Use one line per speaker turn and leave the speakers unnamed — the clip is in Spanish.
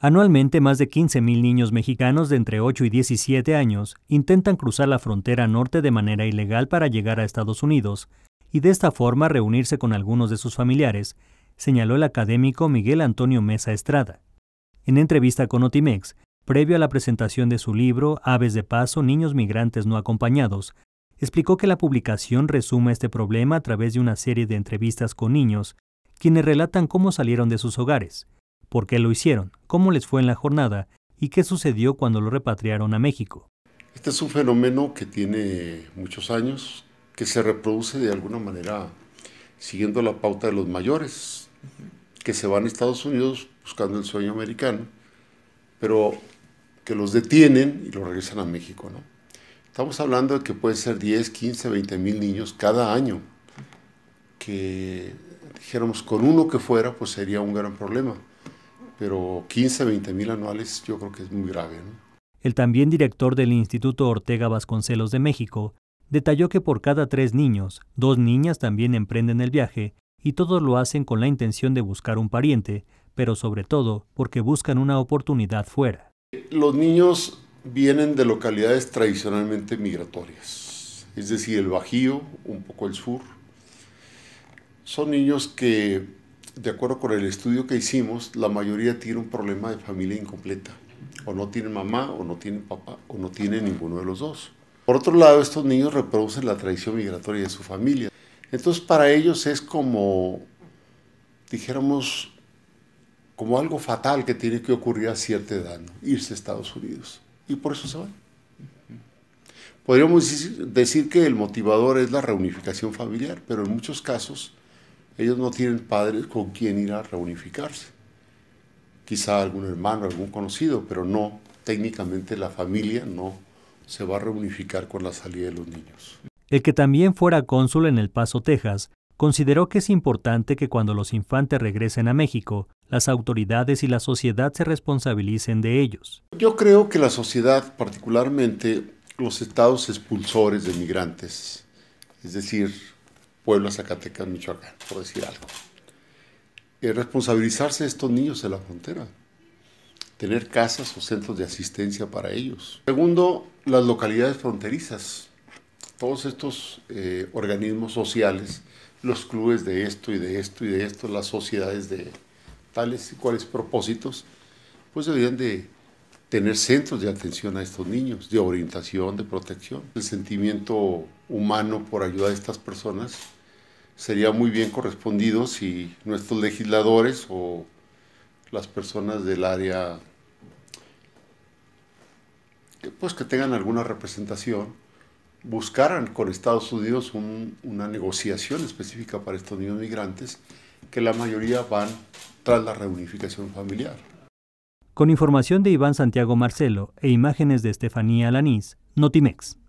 Anualmente, más de 15.000 niños mexicanos de entre 8 y 17 años intentan cruzar la frontera norte de manera ilegal para llegar a Estados Unidos y de esta forma reunirse con algunos de sus familiares, señaló el académico Miguel Antonio Mesa Estrada. En entrevista con Otimex, previo a la presentación de su libro Aves de Paso, Niños Migrantes No Acompañados, explicó que la publicación resume este problema a través de una serie de entrevistas con niños, quienes relatan cómo salieron de sus hogares, por qué lo hicieron, cómo les fue en la jornada y qué sucedió cuando lo repatriaron a México.
Este es un fenómeno que tiene muchos años, que se reproduce de alguna manera siguiendo la pauta de los mayores, que se van a Estados Unidos buscando el sueño americano, pero que los detienen y los regresan a México. ¿no? Estamos hablando de que puede ser 10, 15, 20 mil niños cada año, que dijéramos con uno que fuera, pues sería un gran problema pero 15, 20 mil anuales yo creo que es muy grave.
El también director del Instituto Ortega Vasconcelos de México detalló que por cada tres niños, dos niñas también emprenden el viaje y todos lo hacen con la intención de buscar un pariente, pero sobre todo porque buscan una oportunidad fuera.
Los niños vienen de localidades tradicionalmente migratorias, es decir, el Bajío, un poco el sur. Son niños que de acuerdo con el estudio que hicimos, la mayoría tiene un problema de familia incompleta. O no tienen mamá, o no tienen papá, o no tienen ninguno de los dos. Por otro lado, estos niños reproducen la tradición migratoria de su familia. Entonces, para ellos es como, dijéramos, como algo fatal que tiene que ocurrir a cierta edad, irse a Estados Unidos. Y por eso se van. Podríamos decir que el motivador es la reunificación familiar, pero en muchos casos ellos no tienen padres con quien ir a reunificarse. Quizá algún hermano, algún conocido, pero no, técnicamente la familia no se va a reunificar con la salida de los niños.
El que también fuera cónsul en El Paso, Texas, consideró que es importante que cuando los infantes regresen a México, las autoridades y la sociedad se responsabilicen de ellos.
Yo creo que la sociedad, particularmente los estados expulsores de migrantes, es decir, Puebla, Zacatecas, Michoacán, por decir algo. Eh, responsabilizarse de estos niños en la frontera, tener casas o centros de asistencia para ellos. Segundo, las localidades fronterizas, todos estos eh, organismos sociales, los clubes de esto y de esto y de esto, las sociedades de tales y cuales propósitos, pues deberían de tener centros de atención a estos niños, de orientación, de protección. El sentimiento humano por ayudar a estas personas sería muy bien correspondido si nuestros legisladores o las personas del área pues que tengan alguna representación buscaran con Estados Unidos una negociación específica para estos niños migrantes que la mayoría van tras la reunificación familiar.
Con información de Iván Santiago Marcelo e imágenes de Estefanía Alanís, Notimex.